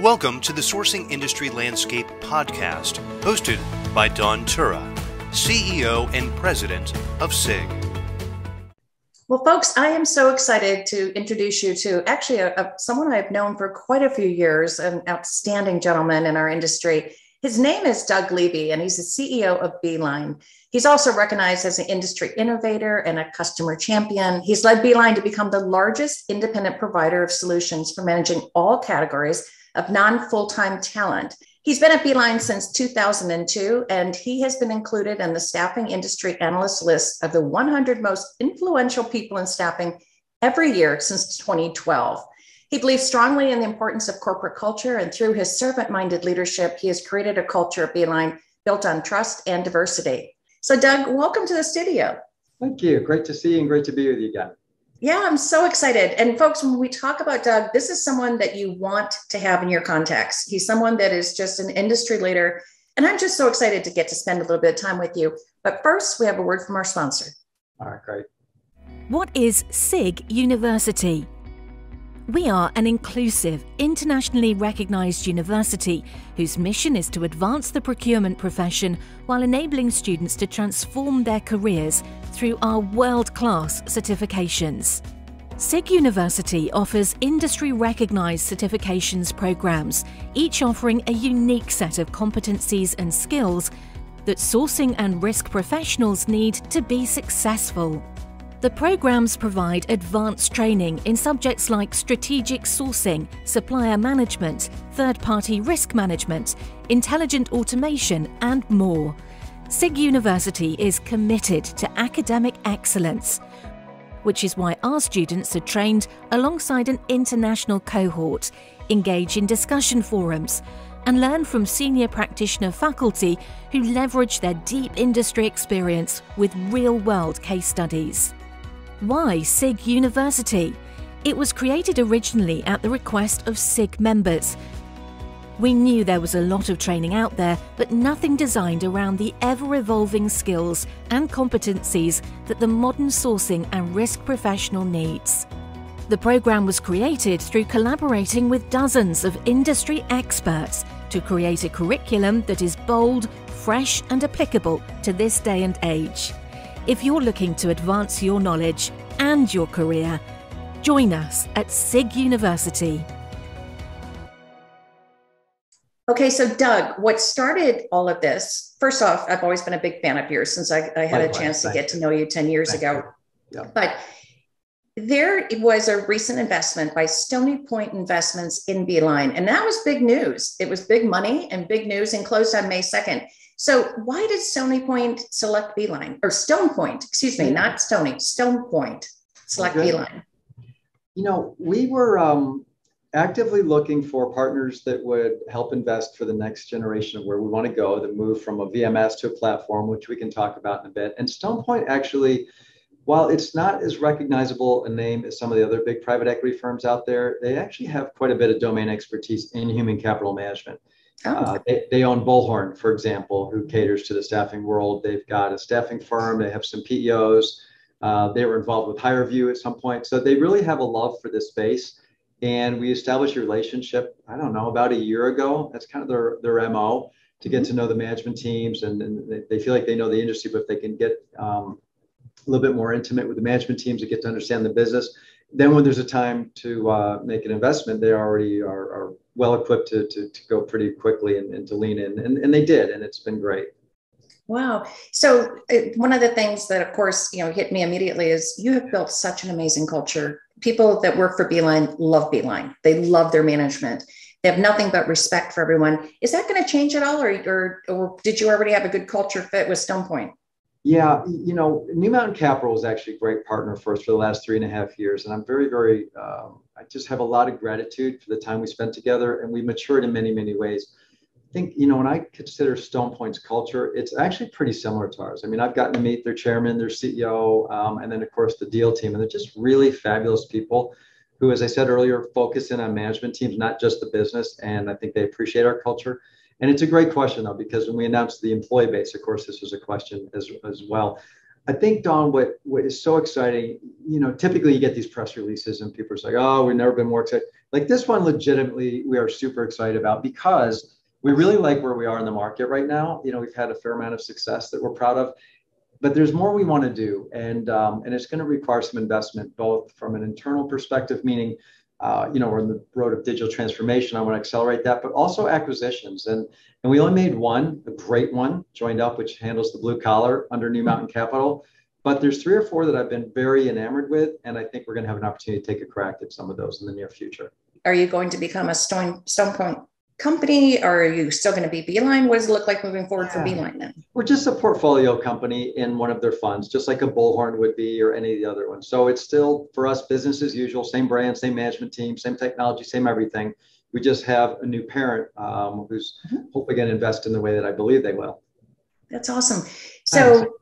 Welcome to the Sourcing Industry Landscape podcast, hosted by Dawn Tiura, CEO and President of SIG. Well, folks, I am so excited to introduce you to actually a, a, someone I've known for quite a few years, an outstanding gentleman in our industry. His name is Doug Leeby, and he's the CEO of Beeline. He's also recognized as an industry innovator and a customer champion. He's led Beeline to become the largest independent provider of solutions for managing all categories of non full time talent. He's been at Beeline since 2002, and he has been included in the staffing industry analyst list of the 100 most influential people in staffing every year since 2012. He believes strongly in the importance of corporate culture, and through his servant minded leadership, he has created a culture at Beeline built on trust and diversity. So, Doug, welcome to the studio. Thank you. Great to see you and great to be with you again. Yeah, I'm so excited. And folks, when we talk about Doug, this is someone that you want to have in your contacts. He's someone that is just an industry leader. And I'm just so excited to get to spend a little bit of time with you. But first, we have a word from our sponsor. All right, great. What is SIG University? We are an inclusive, internationally recognised university whose mission is to advance the procurement profession while enabling students to transform their careers through our world class certifications. SIG University offers industry recognised certifications programs, each offering a unique set of competencies and skills that sourcing and risk professionals need to be successful. The programs provide advanced training in subjects like strategic sourcing, supplier management, third party risk management, intelligent automation, and more. SIG University is committed to academic excellence, which is why our students are trained alongside an international cohort, engage in discussion forums, and learn from senior practitioner faculty who leverage their deep industry experience with real world case studies. Why SIG University? It was created originally at the request of SIG members. We knew there was a lot of training out there, but nothing designed around the ever evolving skills and competencies that the modern sourcing and risk professional needs. The program was created through collaborating with dozens of industry experts to create a curriculum that is bold, fresh, and applicable to this day and age. If you're looking to advance your knowledge and your career, join us at SIG University. Okay, so Doug, what started all of this? First off, I've always been a big fan of yours since I, I had Likewise, a chance to get you. to know you 10 years Thank ago. Yeah. But there was a recent investment by Stony Point Investments in Beeline, and that was big news. It was big money and big news and closed on May 2nd. So why did Stony Point select Beeline or Stone Point? Excuse me, not Stony, Stone Point select okay. Beeline. You know, we were um, actively looking for partners that would help invest for the next generation of where we want to go, the move from a VMS to a platform, which we can talk about in a bit. And Stone Point actually, while it's not as recognizable a name as some of the other big private equity firms out there, they actually have quite a bit of domain expertise in human capital management. Oh. Uh, they, they own Bullhorn, for example, who caters to the staffing world. They've got a staffing firm. They have some PEOs. Uh, they were involved with HireVue at some point. So they really have a love for this space. And we established a relationship, I don't know, about a year ago. That's kind of their, their MO to get mm-hmm. to know the management teams. And, and they feel like they know the industry, but if they can get um, a little bit more intimate with the management teams to get to understand the business, then when there's a time to uh, make an investment, they already are, are well equipped to, to, to, go pretty quickly and, and to lean in. And, and they did, and it's been great. Wow. So it, one of the things that, of course, you know, hit me immediately is you have built such an amazing culture. People that work for Beeline love Beeline. They love their management. They have nothing but respect for everyone. Is that going to change at all, or, or, or did you already have a good culture fit with Stone Point? Yeah, you know, New Mountain Capital is actually a great partner for us for the last three and a half years, and I'm very, very, um, I just have a lot of gratitude for the time we spent together, and we matured in many, many ways. I think, you know, when I consider Stone Point's culture, it's actually pretty similar to ours. I mean, I've gotten to meet their chairman, their CEO, um, and then of course the deal team, and they're just really fabulous people who, as I said earlier, focus in on management teams, not just the business, and I think they appreciate our culture. And it's a great question, though, because when we announced the employee base, of course, this was a question as, as well. I think, Dawn, what, what is so exciting, you know, typically you get these press releases and people are like, oh, we've never been more excited. Like this one, legitimately, we are super excited about because we really like where we are in the market right now. You know, we've had a fair amount of success that we're proud of, but there's more we want to do. And, um, and it's going to require some investment, both from an internal perspective, meaning, uh, you know, we're in the road of digital transformation. I want to accelerate that, but also acquisitions. And and we only made one, a great one, JoinedUp, which handles the blue collar under New Mountain Capital. But there's three or four that I've been very enamored with, and I think we're going to have an opportunity to take a crack at some of those in the near future. Are you going to become a Stone Stone Point company, or are you still going to be Beeline? What does it look like moving forward yeah. for Beeline then? We're just a portfolio company in one of their funds, just like a Bullhorn would be or any of the other ones. So it's still for us business as usual, same brand, same management team, same technology, same everything we just have a new parent um, who's mm-hmm. hopefully going to invest in the way that I believe they will. That's awesome. So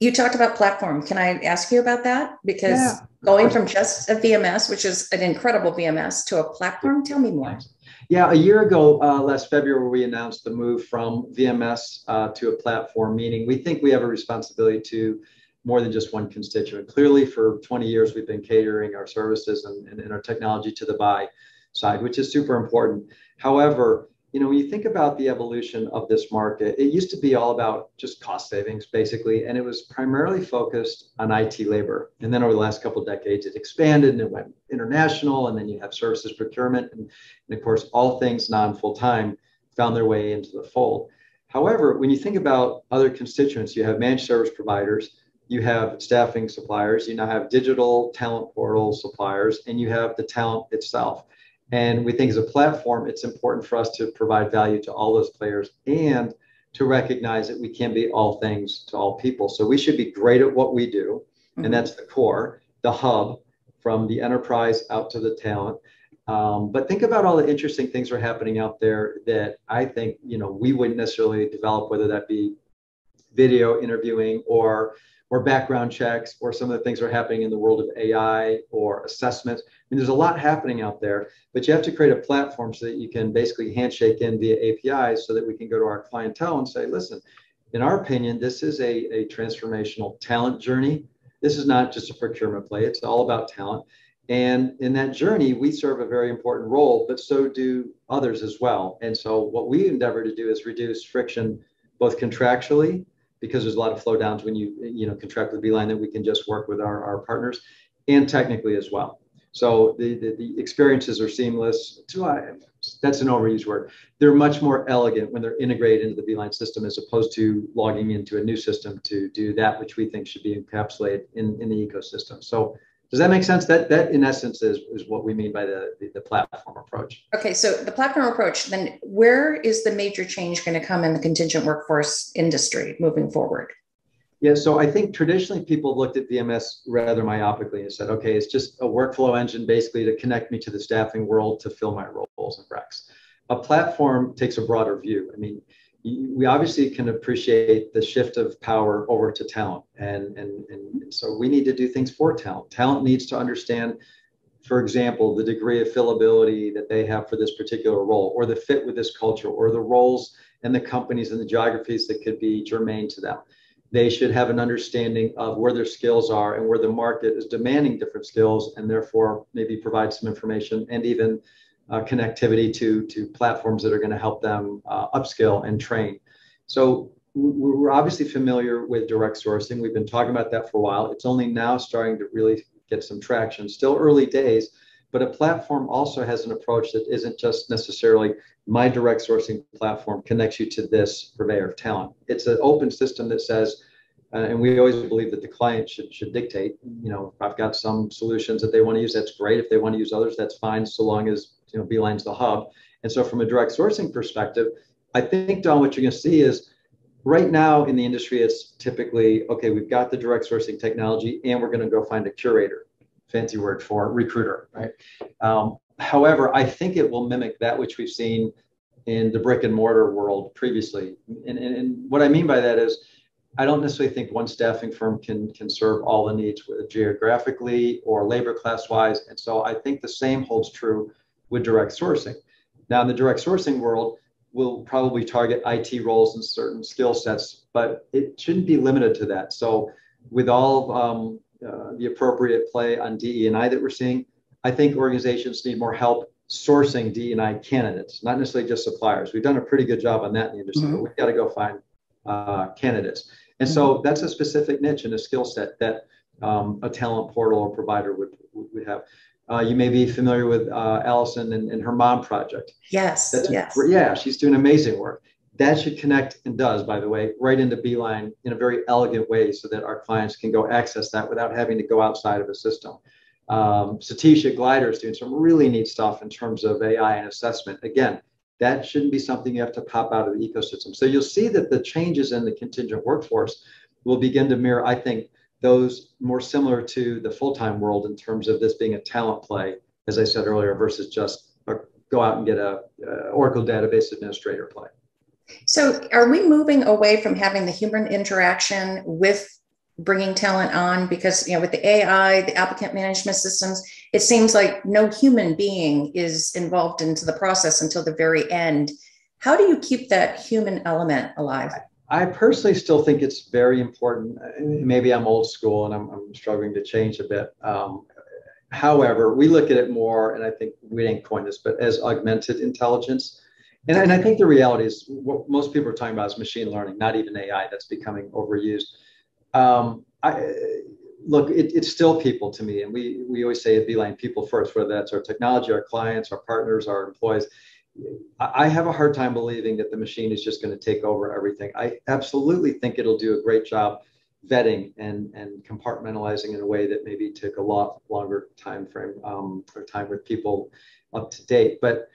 you talked about platform. Can I ask you about that? Because yeah, going from just a VMS, which is an incredible VMS, to a platform, tell me more. Yeah, a year ago, uh, last February, we announced the move from VMS uh, to a platform, meaning we think we have a responsibility to more than just one constituent. Clearly, for 20 years, we've been catering our services and, and, and our technology to the buy side, which is super important. However, you know, when you think about the evolution of this market, it used to be all about just cost savings, basically, and it was primarily focused on IT labor. And then over the last couple of decades, it expanded and it went international, and then you have services procurement, and, and of course, all things non-full time found their way into the fold. However, when you think about other constituents, you have managed service providers, you have staffing suppliers, you now have digital talent portal suppliers, and you have the talent itself. And we think as a platform, it's important for us to provide value to all those players and to recognize that we can be all things to all people. So we should be great at what we do. Mm-hmm. And that's the core, the hub from the enterprise out to the talent. Um, but think about all the interesting things that are happening out there that I think, you know, we wouldn't necessarily develop, whether that be video interviewing or or background checks or some of the things that are happening in the world of AI or assessments. Mean, there's a lot happening out there, but you have to create a platform so that you can basically handshake in via APIs so that we can go to our clientele and say, listen, in our opinion, this is a, a transformational talent journey. This is not just a procurement play, it's all about talent. And in that journey, we serve a very important role, but so do others as well. And so, what we endeavor to do is reduce friction both contractually because there's a lot of flow downs when you you know contract with Beeline that we can just work with our, our partners and technically as well. So the, the, the experiences are seamless. Uh, that's an overused word. They're much more elegant when they're integrated into the Beeline system as opposed to logging into a new system to do that which we think should be encapsulated in, in the ecosystem. So does that make sense? That that in essence is, is what we mean by the, the, the platform approach. Okay, so the platform approach, then where is the major change going to come in the contingent workforce industry moving forward? Yeah, so I think traditionally people looked at VMS rather myopically and said, okay, it's just a workflow engine basically to connect me to the staffing world to fill my roles and recs. A platform takes a broader view. I mean, we obviously can appreciate the shift of power over to talent. And, and, and so we need to do things for talent. Talent needs to understand, for example, the degree of fillability that they have for this particular role, or the fit with this culture, or the roles and the companies and the geographies that could be germane to them. They should have an understanding of where their skills are and where the market is demanding different skills, and therefore maybe provide some information and even uh, connectivity to, to platforms that are going to help them uh, upskill and train. So we're obviously familiar with direct sourcing. We've been talking about that for a while. It's only now starting to really get some traction. Still early days, but a platform also has an approach that isn't just necessarily my direct sourcing platform connects you to this purveyor of talent. It's an open system that says, uh, and we always believe that the client should should dictate. You know, I've got some solutions that they want to use. That's great. If they want to use others, that's fine, so long as you know, Beeline's the hub. And so from a direct sourcing perspective, I think, Dawn, what you're going to see is right now in the industry, it's typically, okay, we've got the direct sourcing technology and we're going to go find a curator, fancy word for recruiter, right? Um, however, I think it will mimic that which we've seen in the brick and mortar world previously. And, and, and what I mean by that is, I don't necessarily think one staffing firm can can serve all the needs geographically or labor class wise. And so I think the same holds true with direct sourcing. Now, in the direct sourcing world, we'll probably target IT roles and certain skill sets, but it shouldn't be limited to that. So with all um, uh, the appropriate play on DE and I that we're seeing, I think organizations need more help sourcing D and I candidates, not necessarily just suppliers. We've done a pretty good job on that in the industry, mm-hmm. but we've got to go find uh, candidates. And mm-hmm. so that's a specific niche and a skill set that um, a talent portal or provider would would have. Uh, you may be familiar with uh, Allison and, and, her mom project. Yes. That's yes. yeah, she's doing amazing work. That should connect and does, by the way, right into Beeline in a very elegant way so that our clients can go access that without having to go outside of a system. Um, Satish at Glider is doing some really neat stuff in terms of AI and assessment. Again, that shouldn't be something you have to pop out of the ecosystem. So you'll see that the changes in the contingent workforce will begin to mirror, I think, those more similar to the full-time world in terms of this being a talent play, as I said earlier, versus just a, go out and get a, a Oracle database administrator play. So, are we moving away from having the human interaction with bringing talent on? Because you know, with the AI, the applicant management systems, it seems like no human being is involved into the process until the very end. How do you keep that human element alive? I personally still think it's very important. Maybe I'm old school and I'm, I'm struggling to change a bit. Um, however, we look at it more, and I think we didn't coin this, but as augmented intelligence. And, and I think the reality is what most people are talking about is machine learning, not even AI that's becoming overused. Um, I, look, it, it's still people to me. And we, we always say at Beeline, people first, whether that's our technology, our clients, our partners, our employees. I have a hard time believing that the machine is just going to take over everything. I absolutely think it'll do a great job vetting and, and compartmentalizing in a way that maybe took a lot longer time frame um, or time with people up to date. But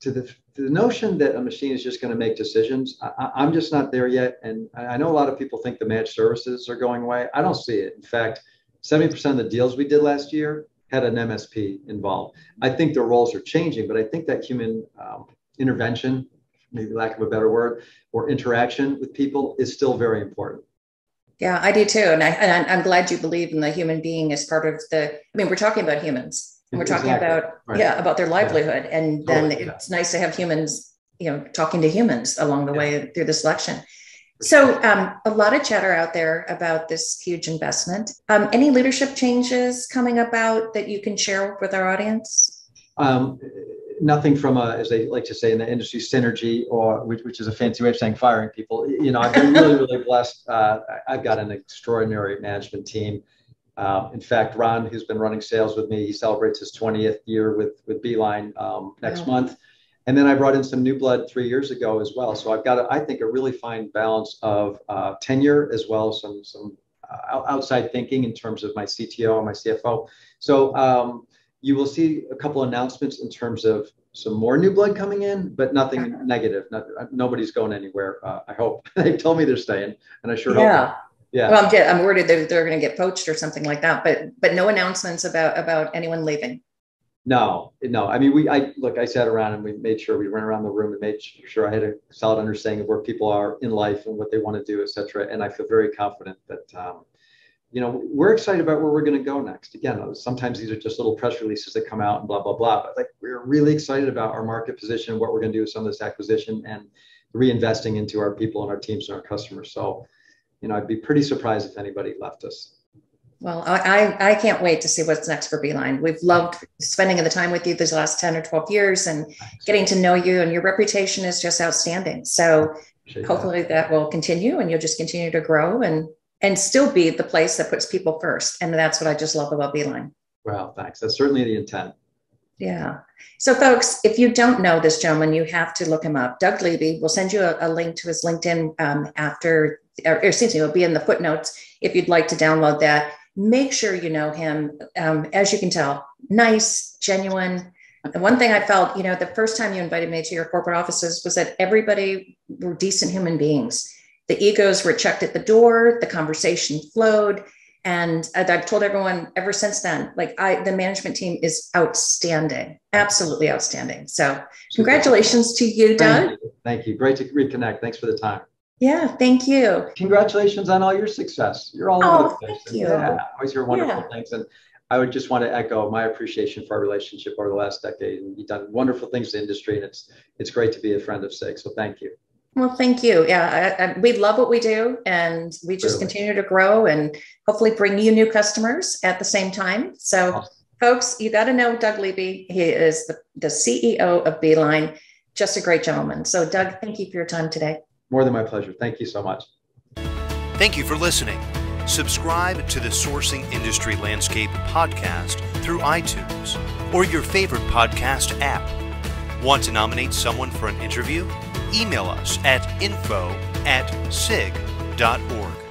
to the, to the notion that a machine is just going to make decisions, I, I'm just not there yet. And I know a lot of people think the managed services are going away. I don't see it. In fact, 70% of the deals we did last year had an MSP involved. I think their roles are changing, but I think that human um, intervention, maybe lack of a better word, or interaction with people is still very important. Yeah, I do too, and, I, and I'm glad you believe in the human being as part of the. I mean, we're talking about humans, and we're talking exactly. about right. yeah about their livelihood, yeah. and then totally, it's yeah. nice to have humans, you know, talking to humans along the yeah. way through the selection. So, um, a lot of chatter out there about this huge investment. Um, any leadership changes coming about that you can share with our audience? Um, nothing from a, as they like to say in the industry, synergy, or which, which is a fancy way of saying firing people. You know, I've been really, really blessed. Uh, I've got an extraordinary management team. Uh, in fact, Ron, who's been running sales with me, he celebrates his 20th year with with Beeline um, next oh. month. And then I brought in some new blood three years ago as well. So I've got, a, I think, a really fine balance of uh, tenure as well as some some uh, outside thinking in terms of my CTO and my CFO. So um, you will see a couple announcements in terms of some more new blood coming in, but nothing negative. Not, nobody's going anywhere. Uh, I hope they've told me they're staying, and I sure yeah. hope. Yeah. Well, I'm, get, I'm worried they're, they're going to get poached or something like that, but but no announcements about about anyone leaving. No, no. I mean, we, I look, I sat around and we made sure we went around the room and made sure I had a solid understanding of where people are in life and what they want to do, et cetera. And I feel very confident that, um, you know, we're excited about where we're going to go next. Again, sometimes these are just little press releases that come out and blah, blah, blah. But like, we're really excited about our market position, what we're going to do with some of this acquisition and reinvesting into our people and our teams and our customers. So, you know, I'd be pretty surprised if anybody left us. Well, I, I can't wait to see what's next for Beeline. We've loved spending the time with you these last 10 or 12 years and getting to know you, and your reputation is just outstanding. So hopefully that. that will continue and you'll just continue to grow and and still be the place that puts people first. And that's what I just love about Beeline. Well, thanks. That's certainly the intent. Yeah. So, folks, if you don't know this gentleman, you have to look him up. Doug Leeby. We'll send you a, a link to his LinkedIn um, after, or, excuse me, it'll be in the footnotes if you'd like to download that make sure you know him. Um, as you can tell, nice, genuine. The one thing I felt, you know, the first time you invited me to your corporate offices was that everybody were decent human beings. The egos were checked at the door, the conversation flowed. And I've told everyone ever since then, like I, the management team is outstanding, absolutely outstanding. So, congratulations to you, Doug. Thank you. Thank you. Great to reconnect. Thanks for the time. Yeah, thank you. Congratulations on all your success. You're all over oh, the place. Thank you. Yeah, always hear wonderful yeah. things. And I would just want to echo my appreciation for our relationship over the last decade. And you've done wonderful things in the industry, and it's it's great to be a friend of SIG. So thank you. Well, thank you. Yeah, I, I, we love what we do, and we just really? continue to grow and hopefully bring you new customers at the same time. So, awesome. folks, you got to know Doug Leeby. He is the, the CEO of Beeline. Just a great gentleman. So, Doug, thank you for your time today. More than my pleasure. Thank you so much. Thank you for listening. Subscribe to the Sourcing Industry Landscape podcast through iTunes or your favorite podcast app. Want to nominate someone for an interview? Email us at info at sig.org.